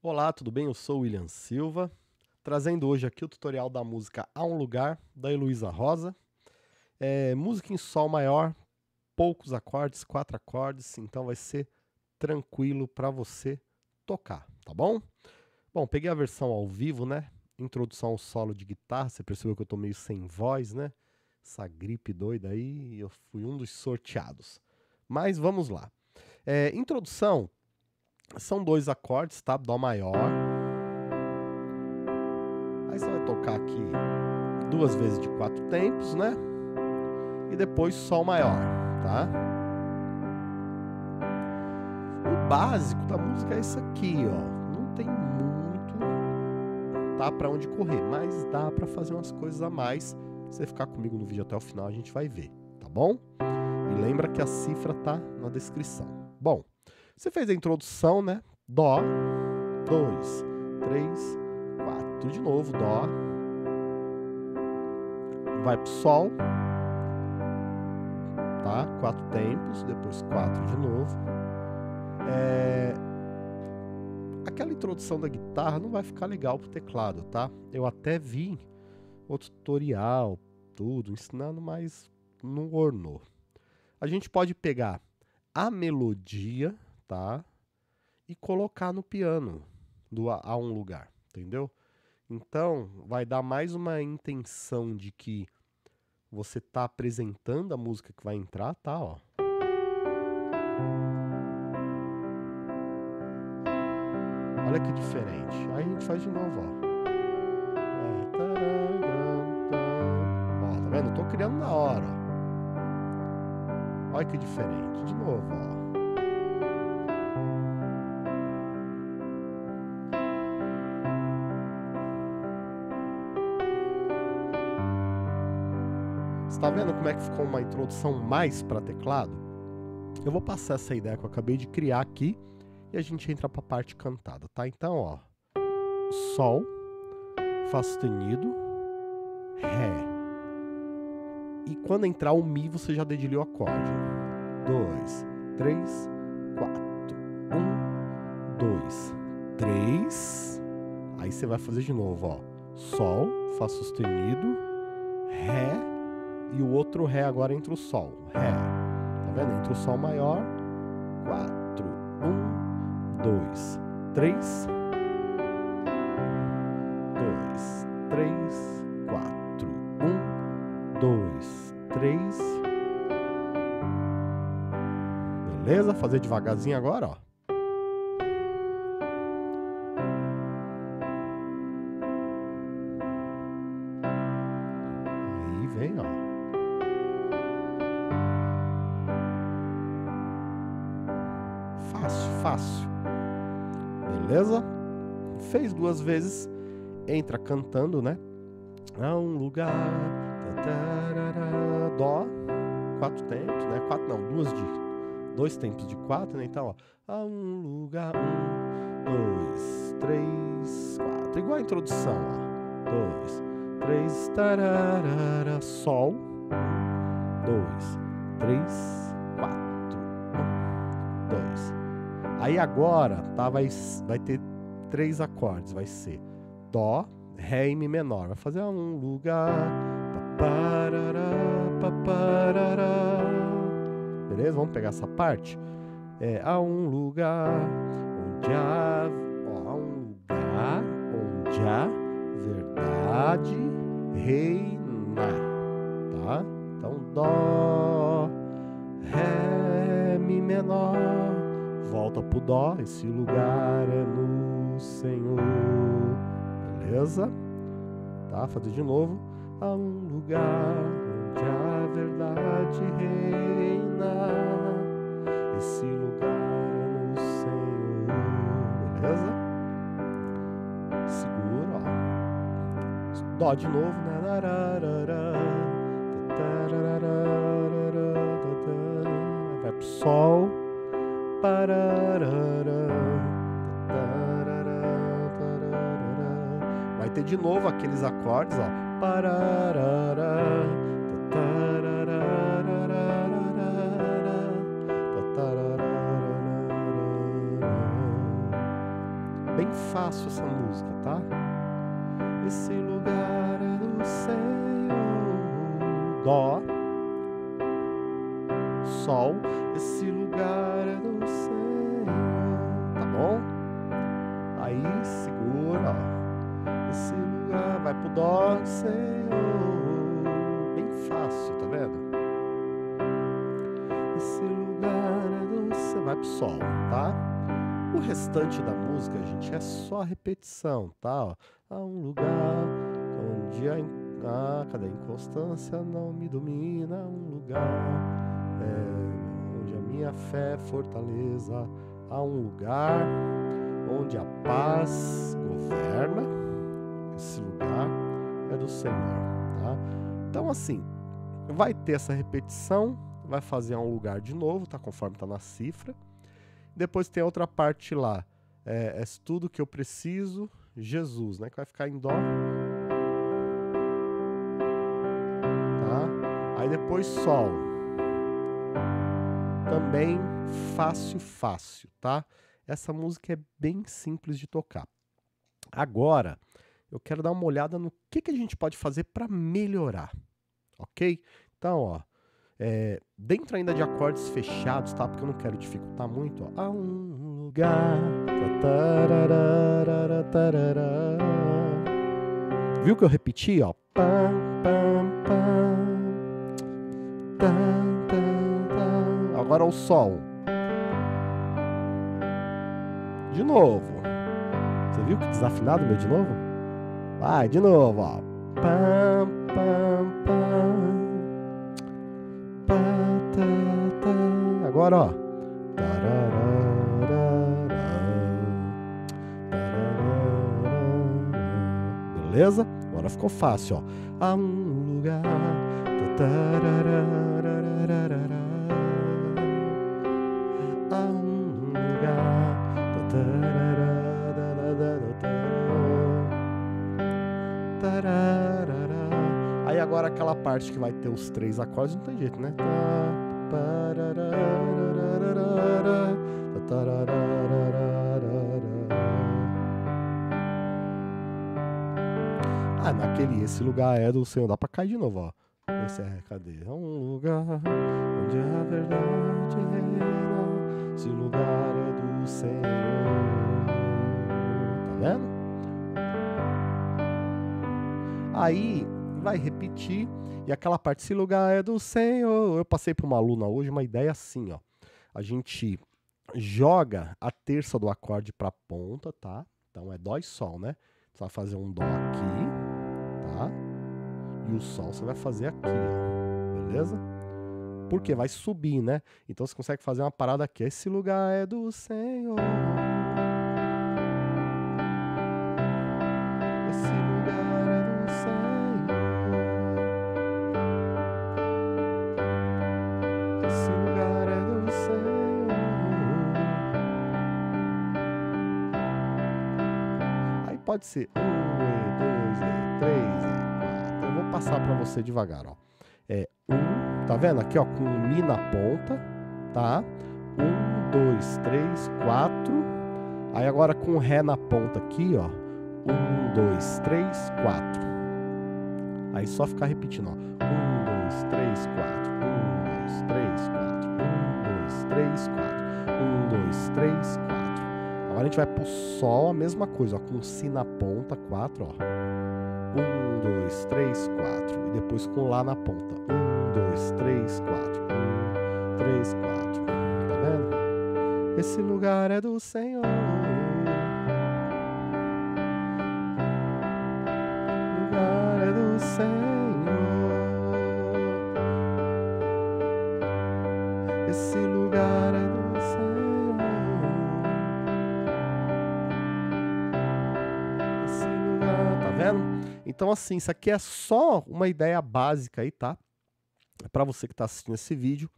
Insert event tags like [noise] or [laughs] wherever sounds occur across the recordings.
Olá, tudo bem? Eu sou o William Silva, trazendo hoje aqui o tutorial da música Há um Lugar, da Heloísa Rosa. É, música em sol maior, poucos acordes, quatro acordes, então vai ser tranquilo para você tocar, tá bom? Bom, peguei a versão ao vivo, né? Introdução ao solo de guitarra, você percebeu que eu tô meio sem voz, né? Essa gripe doida aí, eu fui um dos sorteados. Mas vamos lá. É, introdução, são dois acordes, tá? Dó maior. Aí você vai tocar aqui duas vezes de quatro tempos, né? E depois Sol maior, tá? O básico da música é isso aqui, ó. Não tem muito, tá? Para onde correr, mas dá para fazer umas coisas a mais. Se você ficar comigo no vídeo até o final, a gente vai ver, tá bom? E lembra que a cifra tá na descrição. Bom, você fez a introdução, né? Dó, dois, três, quatro. De novo, Dó. Vai pro Sol. Tá? Quatro tempos, depois quatro de novo. É... Aquela introdução da guitarra não vai ficar legal pro teclado, tá? Eu até vi o tutorial, tudo, ensinando, mas não ornou. A gente pode pegar a melodia tá? E colocar no piano do a, a um lugar, entendeu? Então, vai dar mais uma intenção de que você tá apresentando a música que vai entrar, tá, ó. Olha que diferente. Aí a gente faz de novo, ó. Ó, tá vendo? Eu tô criando na hora, ó. Olha que diferente. De novo, ó. Está vendo como é que ficou uma introdução mais para teclado? Eu vou passar essa ideia que eu acabei de criar aqui e a gente entra para a parte cantada, tá? Então, ó, Sol, Fá sustenido, Ré. E quando entrar o Mi, você já dedilhou o acorde. Dois, três, quatro. Um, dois, três. Aí você vai fazer de novo, ó. Sol, Fá sustenido, Ré e o outro Ré agora entre o Sol. Ré. Tá vendo? Entre o Sol maior. Quatro. Um, dois, três. Dois, três, quatro. Um, dois, três. Beleza? Fazer devagarzinho agora, ó. Fácil. Beleza? Fez duas vezes, entra cantando, né? Há um lugar. Tatarara, dó. Quatro tempos, né? Quatro não, duas de. Dois tempos de quatro, né? Então, ó. Há um lugar. Um, dois, três, quatro. Igual a introdução, ó. Dois, três, tararara, sol. Um, dois, três, quatro. Um, dois. Aí agora, tá? Vai, vai ter três acordes. Vai ser Dó, Ré e Mi menor. Vai fazer um lugar. Beleza? Vamos pegar essa parte? É, há um lugar onde há, ó, há um lugar onde a verdade reina, tá? Então Dó, Ré, Mi menor, volta pro Dó, esse lugar é no Senhor, beleza? Tá? Fazer de novo. Há um lugar onde a verdade reina, esse lugar é no Senhor, beleza? Segura, ó. Dó de novo, né? Vai pro Sol. Vai ter de novo aqueles acordes, ó. Bem fácil essa música, tá? Esse lugar é do Senhor. Dó. Sol. Esse lugar é do Senhor. Aí segura. Esse lugar vai pro Dó, Senhor. Bem fácil, tá vendo? Esse lugar é do. Vai pro Sol, tá? O restante da música, gente, é só repetição, tá? Ó, há um lugar onde a, ah, cadê inconstância não me domina, um lugar é, onde a minha fé fortaleza, há um lugar onde a paz governa, esse lugar é do Senhor, tá? Então, assim, vai ter essa repetição, vai fazer um lugar de novo, tá? Conforme tá na cifra. Depois tem outra parte lá. É, é tudo que eu preciso, Jesus, né? Que vai ficar em Dó. Tá? Aí depois Sol. Também fácil, fácil, tá? Essa música é bem simples de tocar. Agora, eu quero dar uma olhada no que, que a gente pode fazer para melhorar, ok? Então, ó, é, dentro ainda de acordes fechados, tá? Porque eu não quero dificultar muito. Ó. Há um lugar. Viu que eu repeti, ó? Agora o sol. De novo. Você viu que desafinado meu de novo? Vai, de novo, ó. Pam, pam, pam. Agora, ó. Beleza? Agora ficou fácil, ó. Há um lugar. Agora aquela parte que vai ter os três acordes não tem jeito, né? Ah, naquele esse lugar é do Senhor. Dá pra cair de novo, ó. Esse é, cadê? É um lugar onde a verdade reina. Esse lugar é do Senhor. Tá vendo? Aí vai repetir e aquela parte, esse lugar é do Senhor. Eu passei para uma aluna hoje uma ideia assim, ó. A gente joga a terça do acorde para ponta, tá? Então é dó e sol, né? Você vai fazer um dó aqui, tá? E o sol você vai fazer aqui, ó. Beleza? Porque vai subir, né? Então você consegue fazer uma parada aqui. Esse lugar é do Senhor. Pode ser um, e dois, e três, e quatro. Eu vou passar para você devagar, ó. É um, tá vendo aqui, ó, com mi na ponta, tá? Um, dois, três, quatro. Aí agora com ré na ponta aqui, ó. Um, dois, três, quatro. Aí só ficar repetindo, ó. Um, dois, três, quatro. Um, dois, três, quatro. Um, dois, três, quatro. Um, dois, três, quatro. Agora a gente vai pro Sol, a mesma coisa, ó, com Si na ponta, 4, ó. 1, 2, 3, 4. E depois com Lá na ponta. 1, 2, 3, 4. 1, 3, 4. Tá vendo? Esse lugar é do Senhor. lugar é do Senhor. Vendo? Então, assim, isso aqui é só uma ideia básica aí, tá? É para você que está assistindo esse vídeo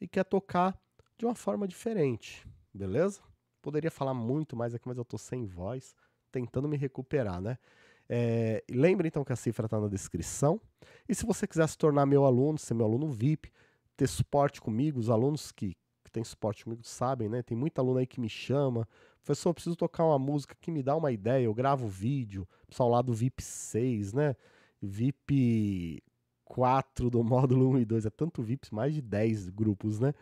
e quer tocar de uma forma diferente, beleza? Poderia falar muito mais aqui, mas eu tô sem voz, tentando me recuperar, né? É, lembre então que a cifra está na descrição. E se você quiser se tornar meu aluno, ser meu aluno VIP, ter suporte comigo, os alunos que, que têm suporte comigo sabem, né? Tem muita aluno aí que me chama Professor, preciso tocar uma música que me dá uma ideia, eu gravo vídeo, pessoal lá do VIP 6, né? VIP 4 do [laughs] módulo 1 e 2, é tanto VIPs, mais de 10 grupos, né?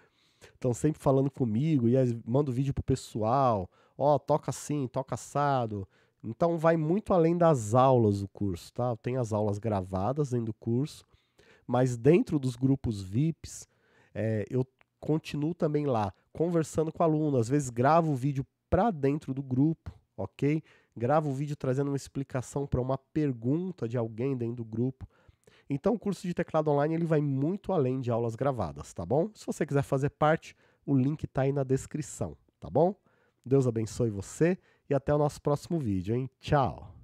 Estão sempre falando comigo e mando vídeo pro pessoal, ó, oh, toca assim, toca assado. Então vai muito além das aulas do curso, tá? Tem as aulas gravadas dentro do curso, mas dentro dos grupos VIPs, é, eu continuo também lá, conversando com o aluno, às vezes gravo o vídeo para dentro do grupo, ok? Gravo o vídeo trazendo uma explicação para uma pergunta de alguém dentro do grupo. Então, o curso de teclado online ele vai muito além de aulas gravadas, tá bom? Se você quiser fazer parte, o link está aí na descrição, tá bom? Deus abençoe você e até o nosso próximo vídeo, hein? Tchau!